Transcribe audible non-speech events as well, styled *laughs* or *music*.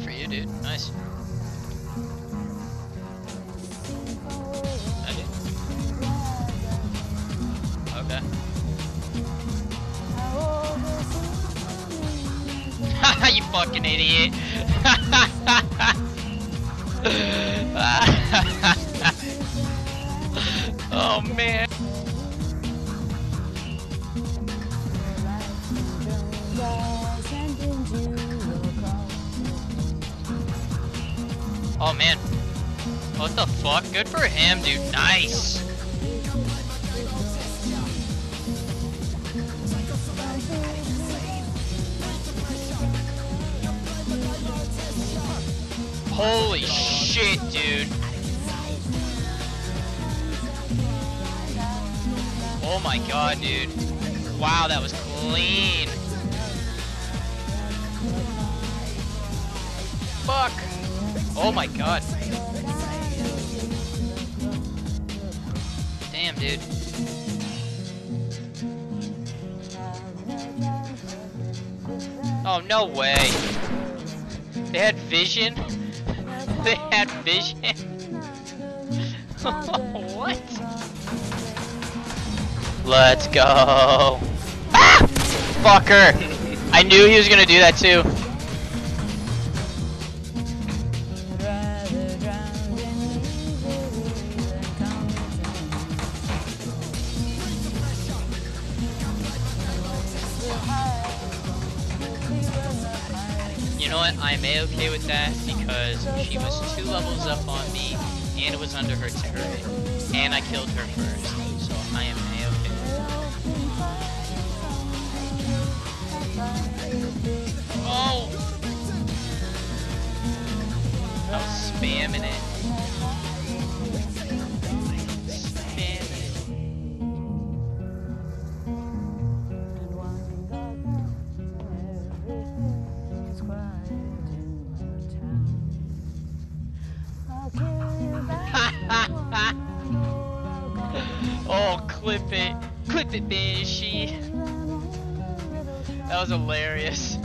Good for you, dude. Nice. Did. Okay. *laughs* You fucking idiot. *laughs* oh man. *laughs* Oh man. What the fuck? Good for him, dude. Nice. Holy shit, dude. Oh my god, dude. Wow, that was clean. Oh my god. Damn, dude. Oh, no way. They had vision? *laughs* they had vision? *laughs* what? Let's go. Ah! Fucker. I knew he was gonna do that too. You know what? I'm a-okay with that because she was two levels up on me and it was under her turret. And I killed her first. So I am a-okay. Oh! I was spamming it. Oh, clip it. Clip it, Banshee. That was hilarious.